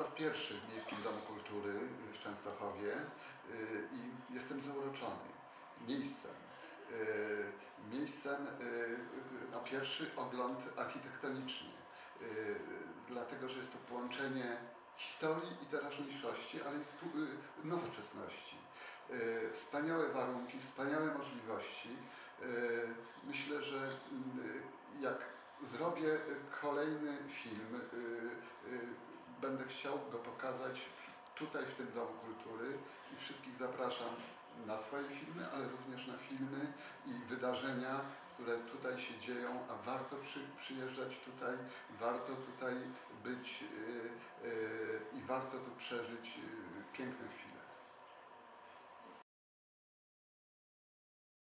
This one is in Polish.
Po raz pierwszy w Miejskim Domu Kultury w Częstochowie y, i jestem zauroczony miejscem. Y, Miejscem y, na pierwszy ogląd architektoniczny, y, dlatego że jest to połączenie historii i teraźniejszości, ale i y, nowoczesności. Y, Wspaniałe warunki, wspaniałe możliwości. Y, Myślę, że y, jak zrobię y, kolejny film, y, y, chciał go pokazać tutaj w tym Domu Kultury i wszystkich zapraszam na swoje filmy, ale również na filmy i wydarzenia, które tutaj się dzieją, a warto przy, przyjeżdżać tutaj, warto tutaj być y, y, i warto tu przeżyć y, piękne chwile.